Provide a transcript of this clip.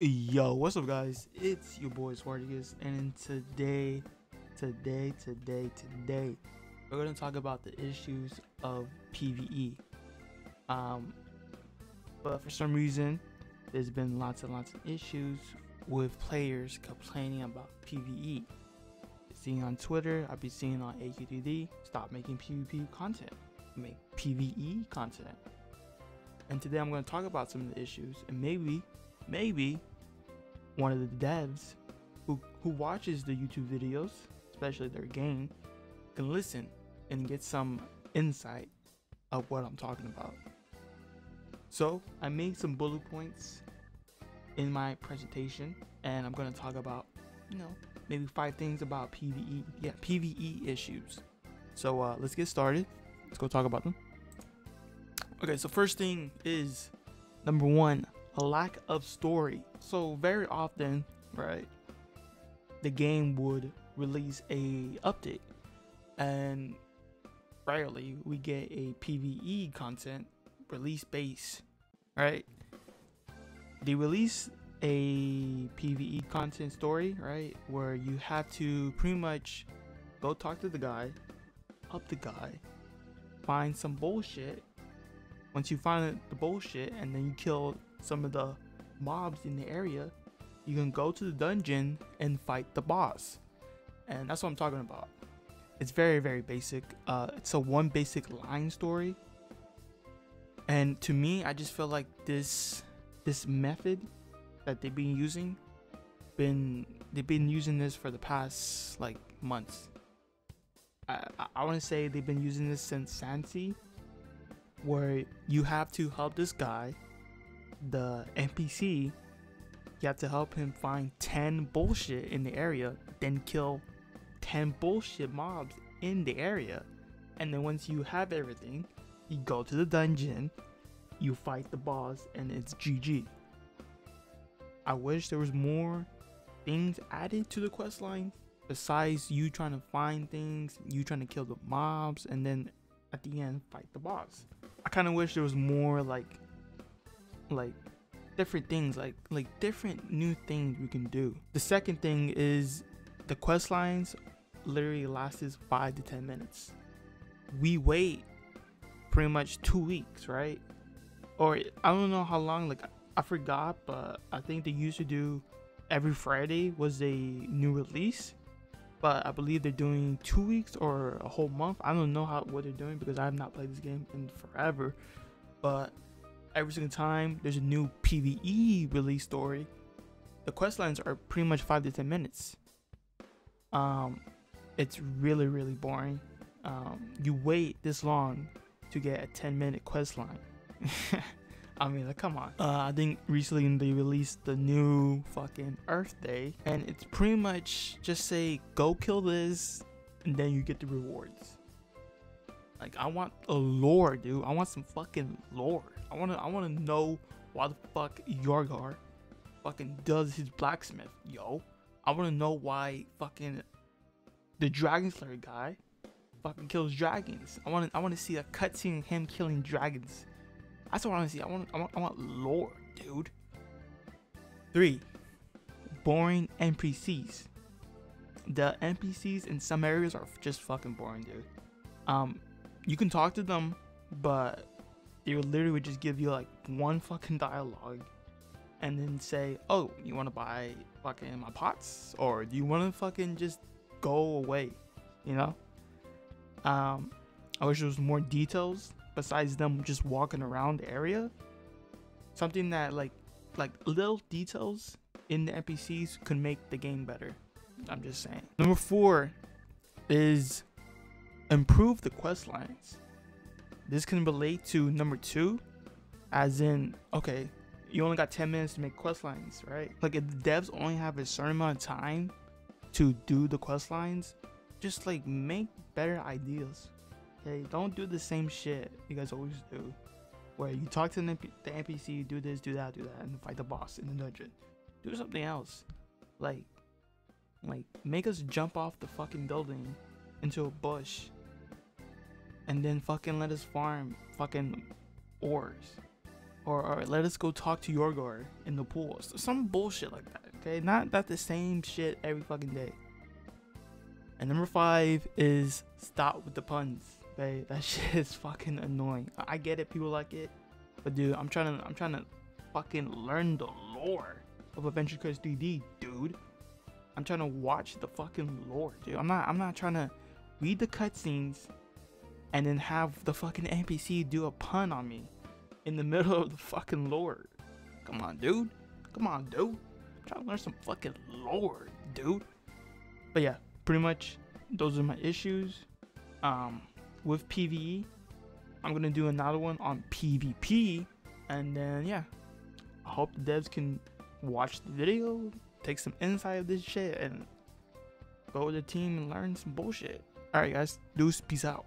Yo, what's up, guys? It's your boy Spartacus, and today, today, today, today, we're gonna talk about the issues of PVE. Um, but for some reason, there's been lots and lots of issues with players complaining about PVE. Seeing on Twitter, I've been seeing on AQ3D, stop making PvP content, make PVE content. And today I'm gonna talk about some of the issues, and maybe maybe one of the devs who who watches the YouTube videos, especially their game, can listen and get some insight of what I'm talking about. So I made some bullet points in my presentation, and I'm gonna talk about, you know, maybe five things about PVE. Yeah, PVE issues. So uh, let's get started. Let's go talk about them. Okay, so first thing is number one, a lack of story. So very often, right, the game would release a update and rarely we get a PvE content release base, right? They release a PvE content story, right, where you have to pretty much go talk to the guy, up the guy, find some bullshit. Once you find the bullshit and then you kill some of the mobs in the area, you can go to the dungeon and fight the boss. And that's what I'm talking about. It's very, very basic. Uh, it's a one basic line story. And to me, I just feel like this this method that they've been using been they've been using this for the past like months. I I, I want to say they've been using this since Sansi, where you have to help this guy the NPC, you have to help him find 10 bullshit in the area, then kill 10 bullshit mobs in the area. And then once you have everything, you go to the dungeon, you fight the boss, and it's GG. I wish there was more things added to the quest line besides you trying to find things, you trying to kill the mobs, and then at the end fight the boss. I kind of wish there was more like like different things like like different new things we can do. The second thing is the quest lines literally lasts five to ten minutes. We wait pretty much two weeks right? Or i don't know how long like i forgot but i think they used to do every friday was a new release. But i believe they're doing two weeks or a whole month. I don't know how what they're doing because i have not played this game in forever. But every single time there's a new PvE release story, the quest lines are pretty much five to ten minutes. Um, it's really really boring. Um, you wait this long to get a 10 minute quest line. I mean, like, come on. Uh, I think recently they released the new fucking Earth Day, and it's pretty much just say go kill this, and then you get the rewards. Like, I want a lore, dude. I want some fucking lore. I wanna I wanna know why the fuck Yargar fucking does his blacksmith, yo. I wanna know why fucking the Dragon Slayer guy fucking kills dragons. I wanna I wanna see a cutscene of him killing dragons. That's what I wanna see. I want I want I want lore, dude. Three. Boring NPCs. The NPCs in some areas are just fucking boring, dude. Um, you can talk to them, but they would literally just give you like one fucking dialogue and then say, oh, you want to buy fucking my pots? Or do you want to fucking just go away? You know? Um, I wish there was more details besides them just walking around the area. Something that like, like little details in the NPCs could make the game better. I'm just saying. Number four is improve the quest lines. This can relate to number two, as in, okay, you only got 10 minutes to make quest lines, right? Like if the devs only have a certain amount of time to do the quest lines, just like make better ideas. Okay, don't do the same shit you guys always do. Where you talk to the NPC, do this, do that, do that, and fight the boss in the dungeon. Do something else. Like, like make us jump off the fucking building into a bush and then fucking let us farm fucking ores or, or let us go talk to your guard in the pool. Some bullshit like that. Okay, not not the same shit every fucking day. And number five is stop with the puns. Okay, that shit is fucking annoying. I get it, people like it, but dude, I'm trying to I'm trying to fucking learn the lore of Adventure Quest 3D, dude. I'm trying to watch the fucking lore, dude. I'm not I'm not trying to read the cutscenes and then have the fucking NPC do a pun on me in the middle of the fucking lore. Come on, dude. Come on, dude. I'm trying to learn some fucking lore, dude. But yeah, pretty much those are my issues. Um, with PVE, I'm gonna do another one on PvP, and then yeah, I hope the devs can watch the video, take some insight of this shit, and go with the team and learn some bullshit. Alright, guys, deuce, peace out.